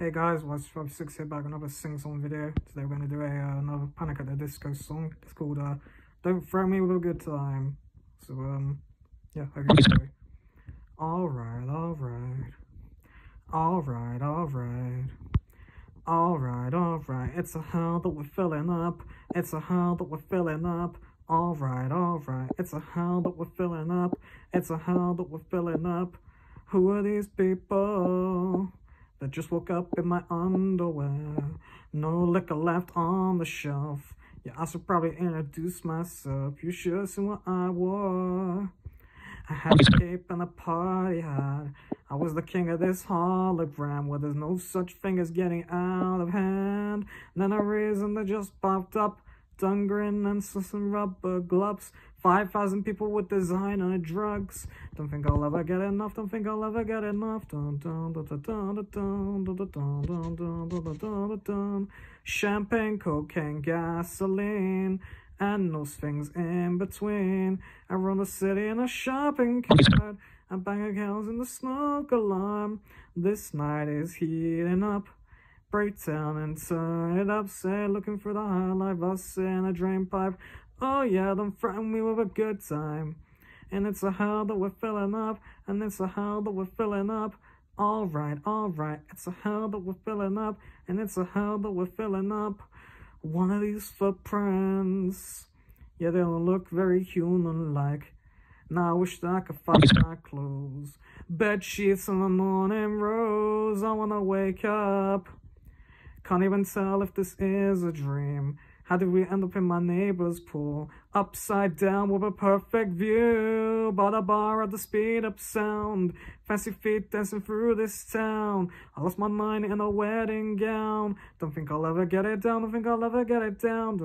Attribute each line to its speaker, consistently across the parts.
Speaker 1: Hey guys, what's from Six here back another sing song video. Today we're gonna do a uh, another Panic at the Disco song. It's called uh, "Don't Throw Me with a Good Time." So um, yeah, hope you enjoy. All right, all right, all right, all right. All right, all right, it's a hell that we're filling up. It's a hell that we're filling up. All right, all right, it's a hell that we're filling up. It's a hell that we're filling up. Who are these people? That just woke up in my underwear. No liquor left on the shelf. Yeah, I should probably introduce myself. You should seen what I wore. I had a cape and a party hat. I was the king of this hologram where there's no such thing as getting out of hand. And then a reason that just popped up Dungren and some rubber gloves. 5,000 people with designer drugs. Don't think I'll ever get enough. Don't think I'll ever get enough. Dun, dun, dun, dun, dun, dun, dun, dun, dun, dun, dun, dun, dun, dun. Champagne, cocaine, gasoline, and those things in between. I run the city in a shopping cart. And bank accounts in the smoke alarm. This night is heating up break down and turn it looking for the high life, us in a drain pipe. Oh yeah, don't threaten me with a good time. And it's a hell that we're filling up, and it's a hell that we're filling up. Alright, alright, it's a hell that we're filling up, and it's a hell that we're filling up. One of these footprints, yeah, they don't look very human-like. Now I wish that I could find my clothes. Bed sheets in the morning rose, I wanna wake up. Can't even tell if this is a dream. How did we end up in my neighbor's pool? Upside down with a perfect view. Bought a bar at the speed up sound. Fancy feet dancing through this town. I lost my mind in a wedding gown. Don't think I'll ever get it down. Don't think I'll ever get it down.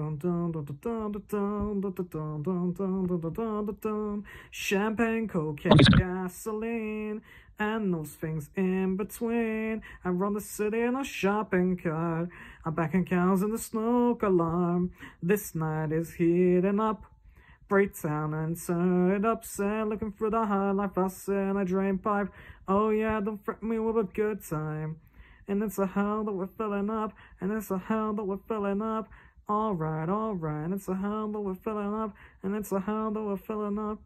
Speaker 1: Champagne, cocaine, gasoline and those things in between. I run the city in a shopping cart. I'm backing cows in the smoke alarm. This night is heating up. Break down and turn it up, say, looking for the high life, I say in a drain pipe. Oh yeah, don't fret me with a good time. And it's a hell that we're filling up, and it's a hell that we're filling up. Alright, alright, it's a hell that we're filling up, and it's a hell that we're filling up.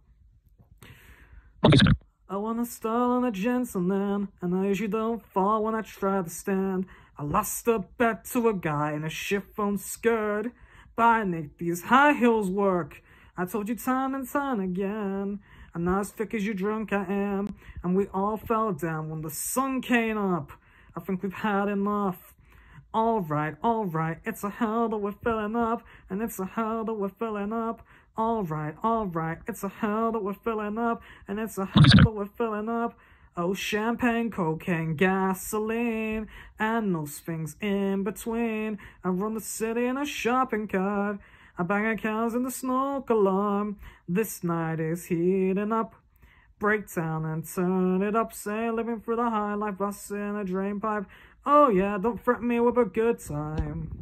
Speaker 1: I wanna stall on a gentleman, and I usually don't fall when I try to stand. I lost a bet to a guy in a chiffon skirt, but I make these high heels work. I told you time and time again, I'm not as thick as you drunk I am, and we all fell down when the sun came up. I think we've had enough. Alright, alright, it's a hell that we're filling up, and it's a hell that we're filling up. Alright, alright, it's a hell that we're filling up, and it's a hell that we're filling up. Oh, champagne, cocaine, gasoline, and those things in between. I run the city in a shopping cart. I bang accounts in the smoke alarm. This night is heating up. Break down and turn it up, say living for the high life, bus in a drain pipe. Oh yeah, don't fret me with a good time.